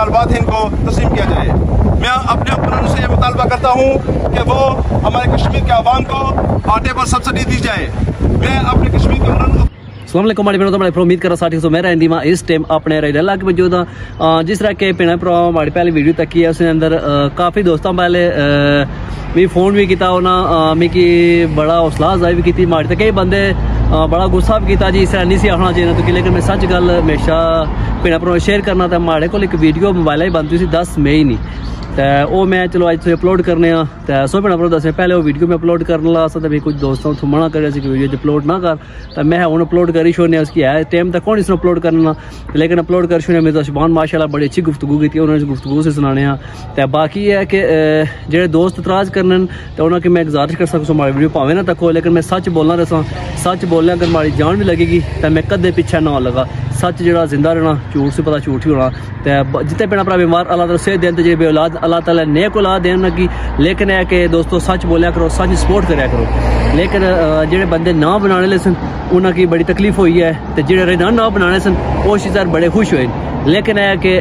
مطالبات ہیں ان کو تسلیم کیا جائے۔ میں اپنے اپنوں سے یہ مطالبہ کرتا ہوں کہ وہ ہمارے کشمیر کے عوام کو آٹے پر سبسڈی دی جائے۔ میں اپنے کشمیر کے حکمرانوں کو السلام علیکم ماڑی بنو تو امید کرا ساتھی سو میں رہندی ماں اس ٹائم اپنے رائڈ اللہ کے موجود ہاں جس طرح کہ پینا پرو ماڑی پہلی ویڈیو تک کی ہے اس کے اندر کافی دوستوں پہلے بھی فون بھی کیتا ہونا میکی بڑا حوصلہ افزائی بھی کیتی ماڑی تے کئی بندے بڑا غصہ بھی کیتا جی اس طرح نہیں سی آخنا چاہیے تو لیکن میں سچ گل ہمیشہ پینا پرو شیئر کرنا تھا ماڑے کو ایک ویڈیو موبائل ہی بنتی میں چلو اج تو اپلوڈ کرنے ہاں تے سو پینا پرو دسے، پہلے وہ ویڈیو میں اپلوڈ کرنے لا تے کچھ دوستوں تو منع کریا کہ ویڈیو اپلوڈ نہ کر۔ تے میں ہن اپلوڈ کری چھوڑنے اس کی ہے۔ ٹائم تک کون اس اپلوڈ کرنا لیکن اپلوڈ کر چھوڑنے میرے شبان، ماشاءاللہ بڑی اچھی گفتگو کی انہوں نے گفتگو سے سنانے ہاں تے باقی یہ ہے کہ جڑے دوست اعتراض کرن تے انہاں کہ میں گزارش کر سکوں ہماری ویڈیو پاویں نہ تکو۔ لیکن میں سچ بولنا رساں۔ سچ بولنے اگر ہماری جان بھی لگے گی، تے میں کدے پیچھے نہ لگا۔ سچ جڑا زندہ رہنا، جھوٹ سے پتہ جھوٹ ہی ہونا۔ تے اللہ تعالیٰ نیک اولاد دین لگی۔ لیکن ہے کہ دوستو، سچ بولیا کرو، سچ سپورٹ کریا کرو۔ لیکن جڑے بندے نہ بنانے لے سن، انہاں کی بڑی تکلیف ہوئی ہے۔ تے جڑے نہ نہ بنانے سن او شیزار بڑے خوش ہوئے۔ لیکن ہے کہ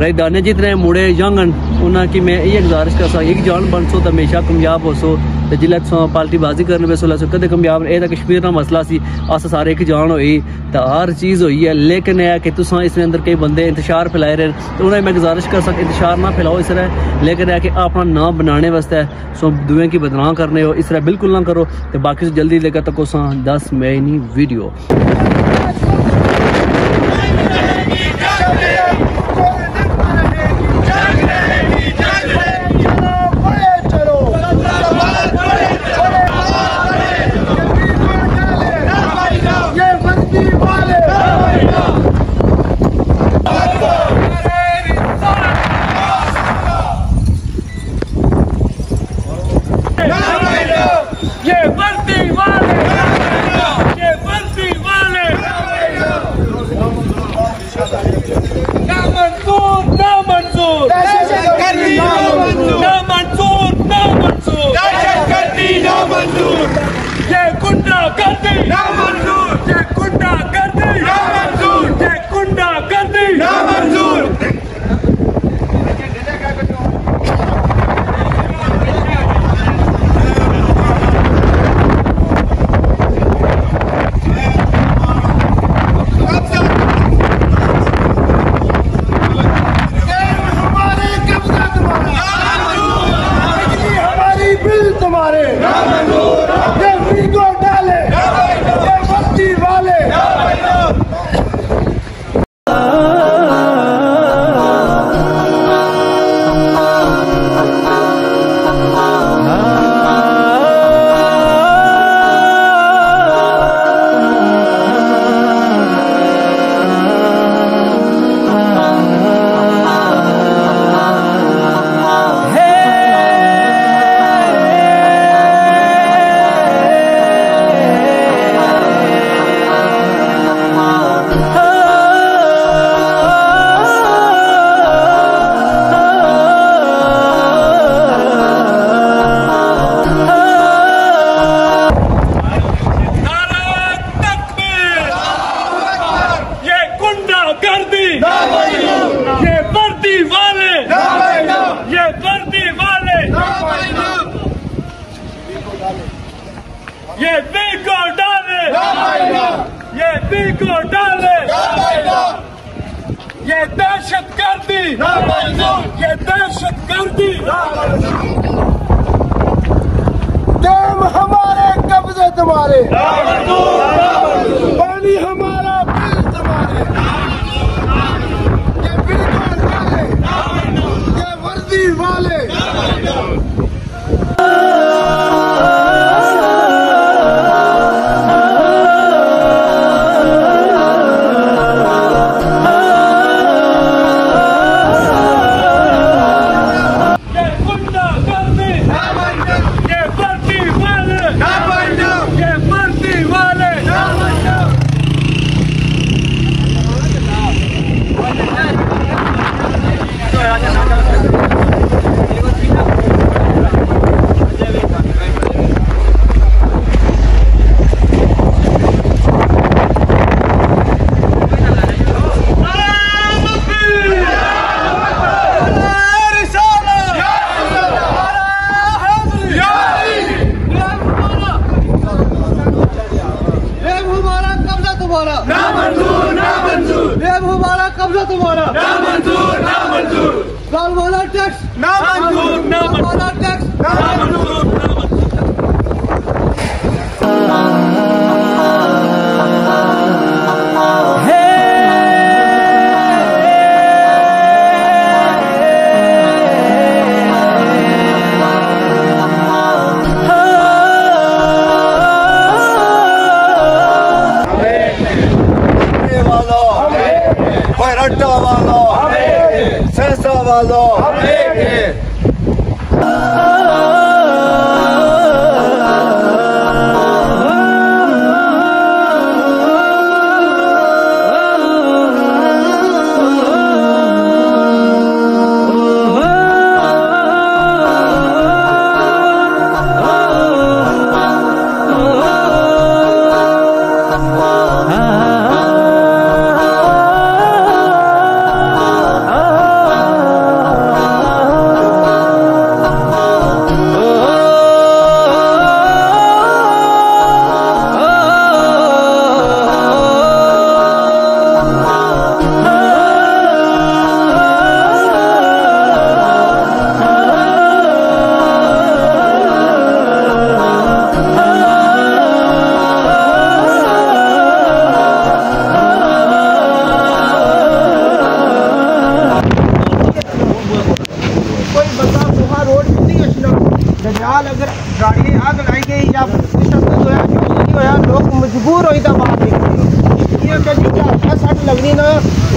رہی دانے جتنے مڑے ینگن انہاں کی میں یہ گزارش کر سا ایک جان بن سو تو ہمیشہ کامیاب ہو سو۔ تے جلے تو پارٹی بازی کرنے پہ سو کدے کامیاب اے تے کشمیر دا مسئلہ سی۔ اس سارے ایک جان ہوئی، تے ہر چیز ہوئی ہے۔ لیکن ہے کہ تساں اس اندر کئی بندے انتشار پھیلائے رہے تو انہیں میں گزارش کر سک انتشار نہ پھیلاؤ اس طرح۔ لیکن ہے کہ اپنا نام بنانے واسطے سو دوئیں کی بدنام کرنے ہو، اس طرح بالکل نہ کرو۔ تے باقی سے جلدی لے کر تک ساں دس مئی نی ویڈیو۔ یہ بی کو ڈالے یہ بی کو ڈالے یہ دہشت گردی۔ یہ دہشت گردی۔ ڈیم ہمارے قبضے تمہارے۔ پانی ہمارا بل تمہارے۔ یہ والے یہ وردی والے۔ تمہارا۔ نا منظور نا منظور بے ہمارا قبضہ تمہارا۔ نا منظور نا منظور ٹیکس نا منظور Allah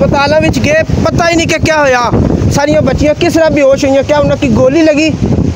ਹਸਪਤਾਲਾਂ ਵਿੱਚ ਗਏ ਪਤਾ ਹੀ ਨਹੀਂ ਕਿ ਕੀ ਹੋਇਆ ਸਾਰੀਆਂ ਬੱਚੀਆਂ ਕਿਸ ਤਰ੍ਹਾਂ ਬੇਹੋਸ਼ ਹੋਈਆਂ ਕਿਆ ਉਹਨਾਂ ਕੀ ਗੋਲੀ ਲਗੀ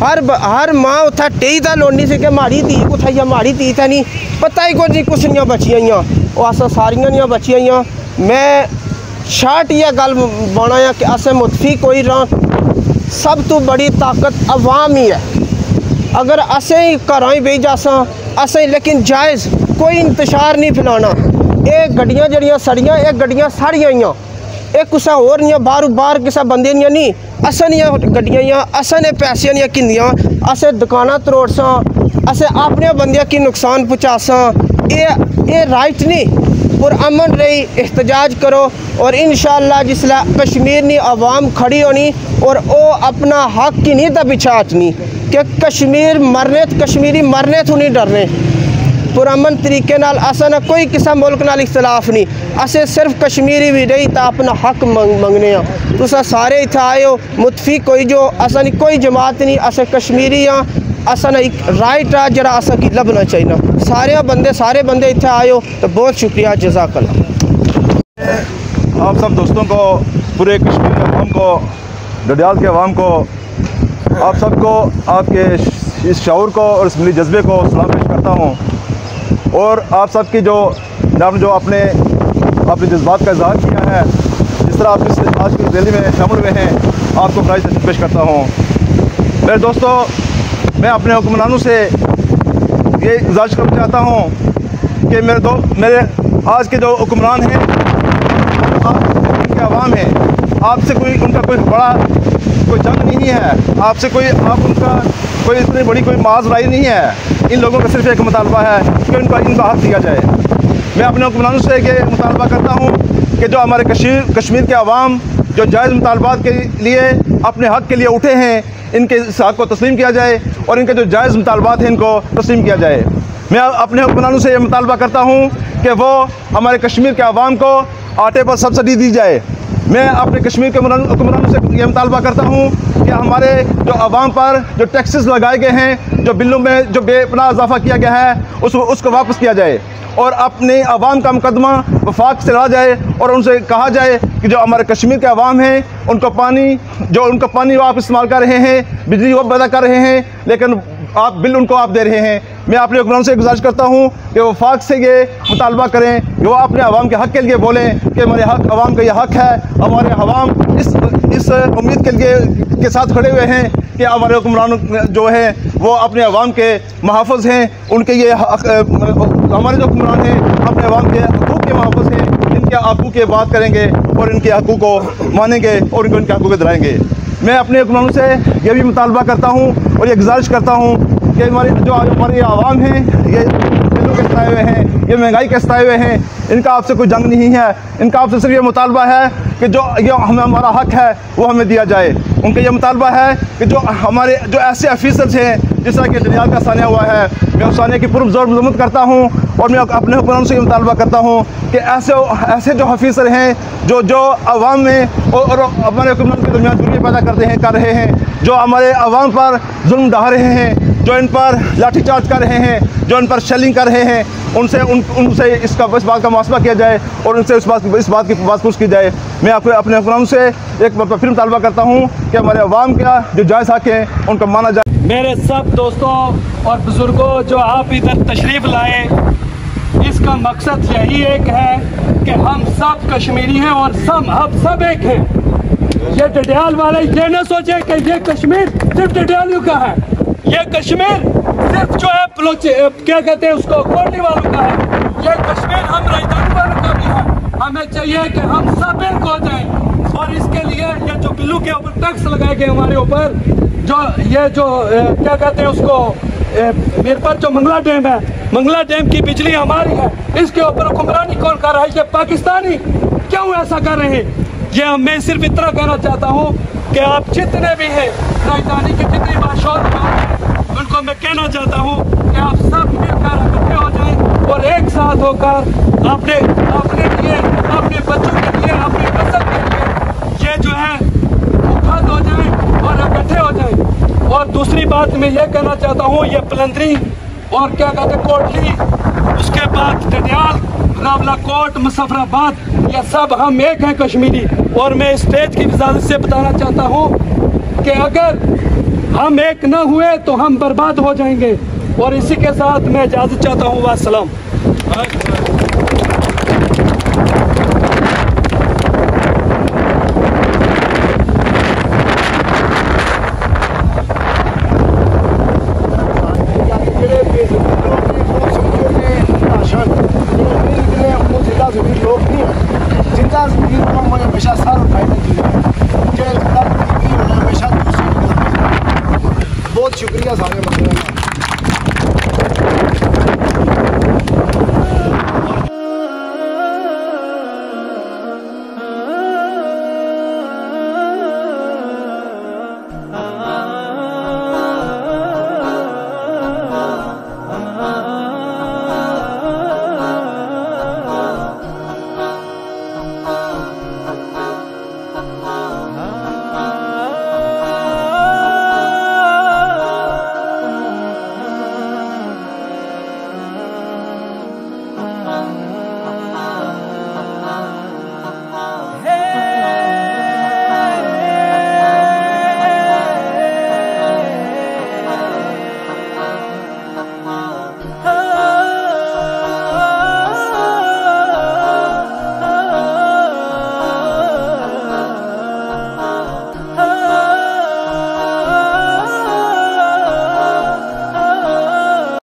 ہر ہر ماں اتھا ٹئی تا لونی سی کہ ماری تی کتھا یا ماری تی تا نہیں، پتہ ہی کوئی جی کچھ نہیں بچیاں ہیاں او اسا ساریاں نہیں بچیاں ہیاں میں شارٹ یہ گل بنا ہے کہ اسے متفق ہوئی رہاں سب تو بڑی طاقت عوام ہی ہے۔ اگر اسے ہی کرائیں بھیج جاساں اسے لیکن جائز، کوئی انتشار نہیں پھیلانا۔ اے گڑیاں جڑیاں سڑیاں اے گڑیاں سڑیاں ہیاں ایک کسا اور نہیں باہر باہر کسا بندے نہیں نہیں اساں نہیں گڈیاں یا اساں نے پیسے نہیں کندیاں اسے دکاناں تروڑ ساں اسے اپنے بندیاں کی نقصان پہنچا ساں یہ اے رائٹ نہیں پر امن رہی احتجاج کرو اور انشاءاللہ جسلا کشمیر نی عوام کھڑی ہونی اور او اپنا حق کی نہیں تا بچھاچنی کہ کشمیر مرنے کشمیری مرنے تو نہیں ڈرنے پرامن طریقے نال اساں نہ کوئی کسا ملک نال اختلاف نہیں۔ اسے صرف کشمیری بھی رہی تا اپنا حق منگنے ہیں تو اسا سارے اتھے آئے ہو متفق کوئی جو اساں نہیں کوئی جماعت نہیں اسے کشمیری ہاں۔ اساں نہ ایک رائٹ ہاں آ جرا اساں کی لبنا چاہینا۔ سارے بندے سارے بندے اتھے آئے ہو تو بہت شکریہ، جزاک آپ سب دوستوں کو، پورے کشمیری عوام کو، ڈڈیال کے عوام کو، آپ سب کو، آپ کے اس شعور کو اور اس ملی جذبے کو سلام پیش کرتا ہوں۔ اور آپ سب کی جو ہم جو آپ نے اپنے جذبات کا اظہار کیا ہے، جس طرح آپ اس آج کی دہلی میں شامل ہوئے ہیں، آپ کو خراج پیش کرتا ہوں۔ میرے دوستو، میں اپنے حکمرانوں سے یہ گزارش کرنا چاہتا ہوں کہ میرے دو میرے آج کے جو حکمران ہیں ان کے عوام ہیں۔ آپ سے کوئی ان کا کوئی بڑا کوئی جنگ نہیں ہے۔ آپ سے کوئی آپ ان کا کوئی اتنی بڑی کوئی معاذ رائے نہیں ہے۔ ان لوگوں کا صرف ایک مطالبہ ہے کہ ان کا ان کا حق دیا جائے۔ میں اپنے حکمرانوں سے یہ مطالبہ کرتا ہوں کہ جو ہمارے کشمیر کشمیر کے عوام جو جائز مطالبات کے لیے اپنے حق کے لیے اٹھے ہیں، ان کے اس حق کو تسلیم کیا جائے اور ان کے جو جائز مطالبات ہیں ان کو تسلیم کیا جائے۔ میں اپنے حکمرانوں سے یہ مطالبہ کرتا ہوں کہ وہ ہمارے کشمیر کے عوام کو آٹے پر سبسڈی دی جائے۔ میں اپنے کشمیر کے حکمرانوں سے یہ مطالبہ کرتا ہوں کہ ہمارے جو عوام پر جو ٹیکسز لگائے گئے ہیں، جو بلوں میں جو بے پناہ اضافہ کیا گیا ہے، اس اس کو واپس کیا جائے اور اپنے عوام کا مقدمہ وفاق سے لڑا جائے اور ان سے کہا جائے کہ جو ہمارے کشمیر کے عوام ہیں، ان کو پانی جو ان کو پانی وہ آپ استعمال کر رہے ہیں، بجلی وہ پیدا کر رہے ہیں، لیکن آپ بل ان کو آپ دے رہے ہیں۔ میں اپنے حکمران سے گزارش کرتا ہوں کہ وہ فاق سے یہ مطالبہ کریں، کہ وہ اپنے عوام کے حق کے لیے بولیں کہ ہمارے حق، عوام کا یہ حق ہے، ہمارے عوام اس اس امید کے لیے کے ساتھ کھڑے ہوئے ہیں کہ ہمارے حکمران جو ہیں، وہ اپنے عوام کے محافظ ہیں، ان کے یہ حق ہمارے جو حکمران ہیں، اپنے عوام کے حقوق کے محافظ ہیں، ان کے حقوق کی بات کریں گے اور ان کے حقوق کو مانیں گے اور ان کو ان کے حقوق دلائیں گے۔ میں اپنے حکمرانوں سے یہ بھی مطالبہ کرتا ہوں اور یہ گزارش کرتا ہوں کہ ہماری جو ہماری عوام ہیں، یہ دلوں کے ستائے ہوئے ہیں، یہ مہنگائی کے ستائے ہوئے ہیں، ان کا آپ سے کوئی جنگ نہیں ہے۔ ان کا آپ سے صرف یہ مطالبہ ہے کہ جو یہ ہمیں ہمارا حق ہے، وہ ہمیں دیا جائے۔ ان کا یہ مطالبہ ہے کہ جو ہمارے جو ایسے آفیسرز ہیں، جس طرح کہ دنیال کا ثانیہ ہوا ہے، میں اس ثانیہ کی پرم زور مذمت کرتا ہوں اور میں اپنے حکمرانوں سے یہ مطالبہ کرتا ہوں کہ ایسے ایسے جو حفیظر ہیں، جو جو عوام میں اور ہمارے حکمرانوں کے درمیان دوری پیدا کرتے ہیں، کر رہے ہیں جو ہمارے عوام پر ظلم ڈھا رہے ہیں، جو ان پر لاٹھی چارج کر رہے ہیں، جو ان پر شیلنگ کر رہے ہیں، ان سے، ان ان سے اس کا، اس بات کا محاسبہ کیا جائے اور ان سے اس بات اس بات کی بات پوچھ کی جائے۔ میں آپ کو اپنے حکمرانوں سے ایک پھر مطالبہ کرتا ہوں کہ ہمارے عوام کا جو جائز حق ہیں، ان کو مانا جائے۔ میرے سب دوستوں اور بزرگوں، جو آپ ادھر تشریف لائے، اس کا مقصد یہی ایک ہے کہ ہم سب کشمیری ہیں اور سب ہم سب ایک ہیں۔ یہ ڈڈیال والے یہ نہ سوچے کہ یہ کشمیر صرف ڈڈیالیوں کا ہے۔ یہ کشمیر صرف جو ہے بلوچ کیا کہتے ہیں اس کو؟ کوٹی والوں کا ہے۔ یہ کشمیر ہم راجدھانی والوں کا بھی ہے۔ ہمیں چاہیے کہ ہم سب ایک ہو جائیں۔ اور اس کے لیے یہ جو بلو کے اوپر ٹیکس لگائے گئے ہمارے اوپر، جو یہ جو کیا کہتے ہیں اس کو؟ میرے پر جو منگلا ڈیم ہے، منگلا ڈیم کی بجلی ہماری ہے۔ اس کے اوپر حکمرانی کون کر رہا ہے؟ یہ پاکستانی کیوں ایسا کر رہے ہیں؟ یہ میں صرف اتنا کہنا چاہتا ہوں کہ آپ جتنے بھی ہیں، راجدھانی کے جتنے باشور ہیں ان کو میں کہنا چاہتا ہوں کہ آپ سب مل کر اکٹھے ہو جائیں اور ایک ساتھ ہو کر اپنے اپنے لیے، اپنے بچوں کے لیے، اپنے نسل کے لیے یہ جو ہے مفاد ہو جائیں اور اکٹھے ہو جائیں۔ اور دوسری بات میں یہ کہنا چاہتا ہوں، یہ پلندری اور کیا کہتے ہیں، کوٹلی، اس کے بعد ڈڈیال راولہ کوٹ مظفر آباد یہ سب ہم ایک ہیں کشمیری۔ اور میں اسٹیج کی اجازت سے بتانا چاہتا ہوں کہ اگر ہم ایک نہ ہوئے تو ہم برباد ہو جائیں گے۔ اور اسی کے ساتھ میں اجازت چاہتا ہوں والسلام